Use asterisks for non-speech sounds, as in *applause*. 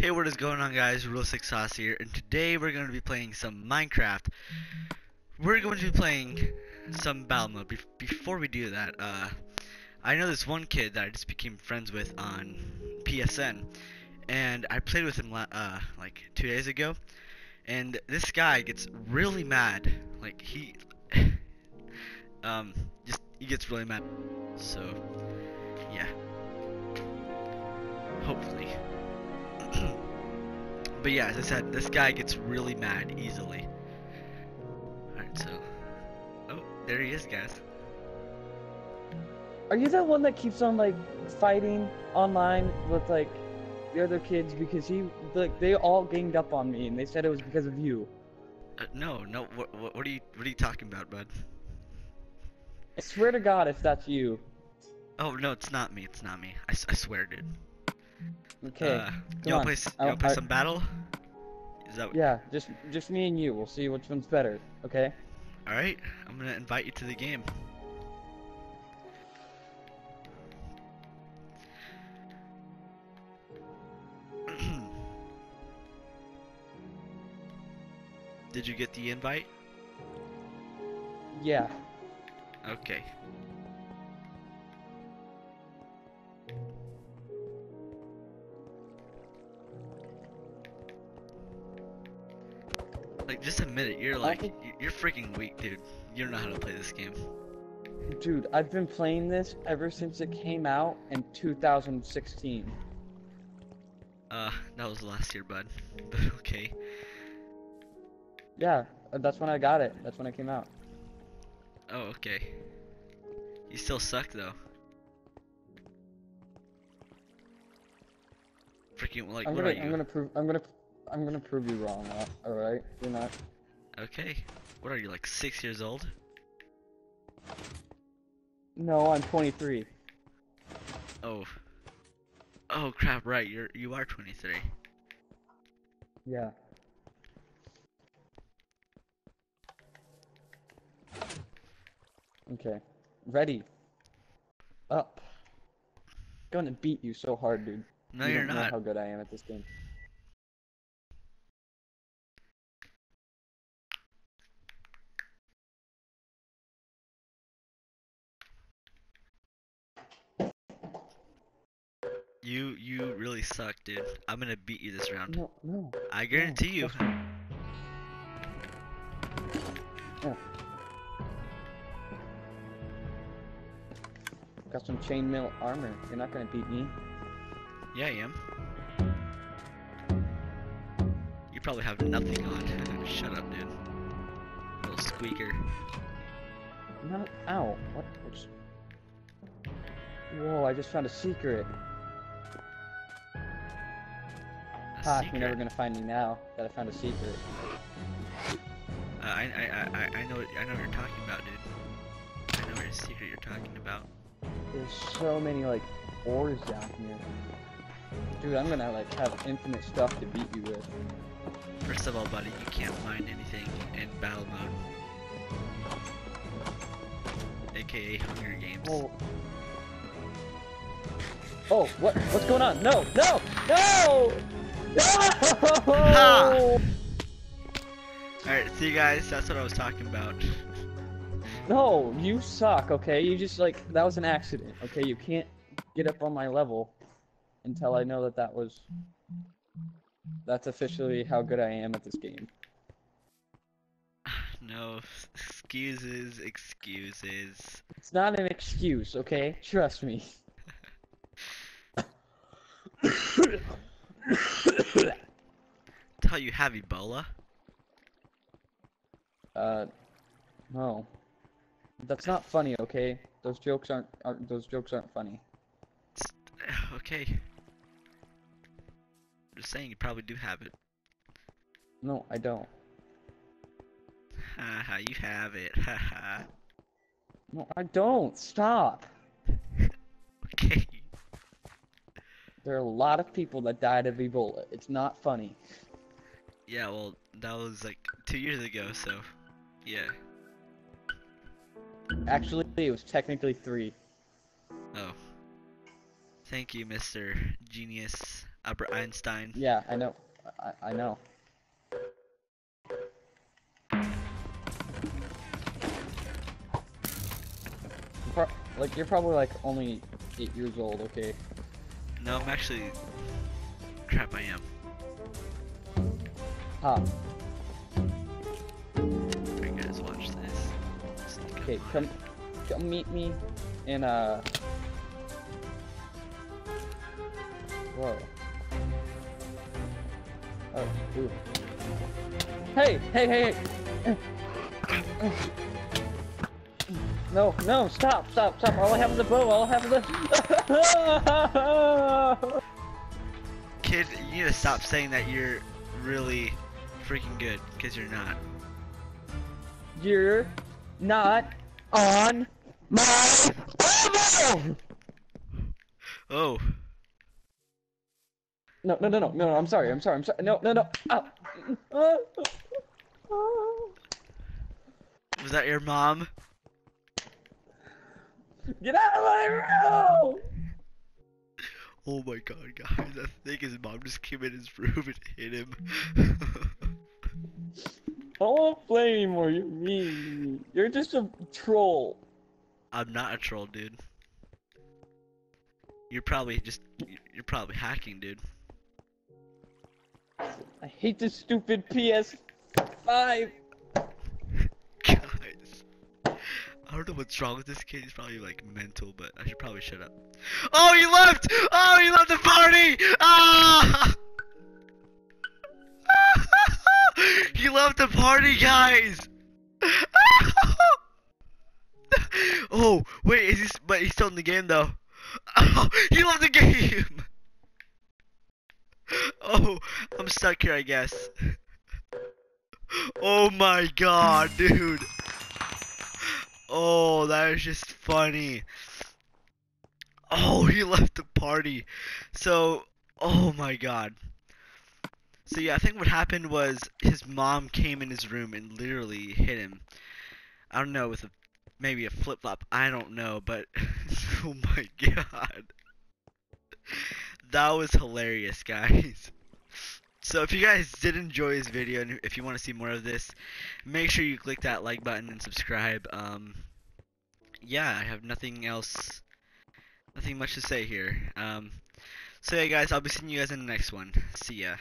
Hey, what is going on, guys? RealisticSauce here, and today we're going to be playing some Minecraft. We're going to be playing some battle mode. Be before we do that, uh, I know this one kid that I just became friends with on PSN, and I played with him uh, like two days ago, and this guy gets really mad. Like he, *laughs* um, just he gets really mad. So, yeah. Hopefully. But yeah, as I said, this guy gets really mad easily. Alright, so. Oh, there he is, guys. Are you the one that keeps on like fighting online with like the other kids because he like they all ganged up on me and they said it was because of you? Uh, no, no. What, what, what are you what are you talking about, bud? I swear to God, if that's you. Oh no, it's not me. It's not me. I, I swear, dude. Okay. Uh, you wanna play, you wanna play I- some battle? Is that Yeah, just just me and you. We'll see which one's better. Okay. all right? I'm gonna invite you to the game. *clears throat* Did you get the invite? Yeah. Okay. Like, just admit it. You're like, think- you're freaking weak, dude. You don't know how to play this game. Dude, I've been playing this ever since it came out in 2016. Uh, that was last year, bud. *laughs* But okay. Yeah, that's when I got it. That's when it came out. Oh, okay. You still suck, though. Freaking, like, I'm what gonna are you? I'm gonna prove I'm gonna I'm gonna prove you wrong. Uh, All right, you're not. Okay. What are you, like, six years old? No, I'm 23. Oh. Oh crap! Right, you're you are 23. Yeah. Okay. Ready. Up. Gonna beat you so hard, dude. No, you you're don't know how good I am at this game. You you really suck, dude. I'm gonna beat you this round. No, no. I guarantee you. trust me. Yeah. Got some chainmail armor. You're not gonna beat me. Yeah, I am. You probably have nothing on. *laughs* Shut up, dude. Little squeaker. No. Ow. What? Whoa! I just found a secret. A Ha! secret. You're never gonna find me now that I found a secret. Uh, I, I, I, I- I know what, I know what you're talking about, dude. I know what secret you're talking about. There's so many like ores down here. Dude, I'm gonna like have infinite stuff to beat you with. First of all, buddy, you can't find anything in battle mode. AKA Hunger Games. Oh. Oh, what? What's going on? No, no, no! No! Alright, see you guys, that's what I was talking about. No, you suck. Okay, you just like that was an accident. Okay, you can't get up on my level until I know that that was. That's officially how good I am at this game. No, excuses, excuses. It's not an excuse, okay? Trust me. *coughs* Tell you have Ebola? Uh, no. That's not funny, okay? Those jokes aren't, aren't those jokes aren't funny. *sighs* Okay. Just saying you probably do have it. No, I don't. Haha, you have it. Haha. No, I don't. Stop. *laughs* okay. There are a lot of people that died of Ebola. It's not funny. Yeah, well, that was like two years ago, so yeah. Actually, it was technically three. Oh. Thank you, Mr. Genius Albert Einstein. Yeah, I know. I, I know. Like you're probably like only eight years old, okay? No, I'm actually. Crap, I am. Ah, Alright, guys, watch this. Okay, come, come meet me in uh. Whoa. Oh, ooh. Hey, hey, hey, hey! No, no, stop, stop, stop! All I have is a bow. All I have is a. *laughs* Kid, you need to stop saying that you're really freaking good, because you're not. You're not on my level. Oh, No, no, no, no, no, I'm sorry, I'm sorry, I'm sorry. No, no, no. Ow. was that your mom? Get out of my room! Oh my god, guys, I think his mom just came in his room and hit him. I don't want to play anymore. You're mean. You're just a troll. I'm not a troll, dude. You're probably just, you're probably hacking, dude. I hate this stupid PS5. I don't know what's wrong with this kid. He's probably like mental, but I should probably shut up. Oh, he left! Oh, he left the party! Ah! *laughs* he left the party, guys! *laughs* oh, wait, is he? But he's still in the game though. Oh, *laughs* he left the game. Oh, I'm stuck here, I guess. Oh my god, dude. Oh, that is just funny. Oh, *laughs* he left the party. So, oh my god. So yeah, I think what happened was his mom came in his room and literally hit him. I don't know with a maybe a flip flop. I don't know, but *laughs* oh my *laughs* god. That was hilarious, guys. So if you guys did enjoy this video and if you want to see more of this, make sure you click that like button and subscribe. Um, yeah, I have nothing else, nothing much to say here. Um, so yeah, guys, I'll be seeing you guys in the next one. See ya.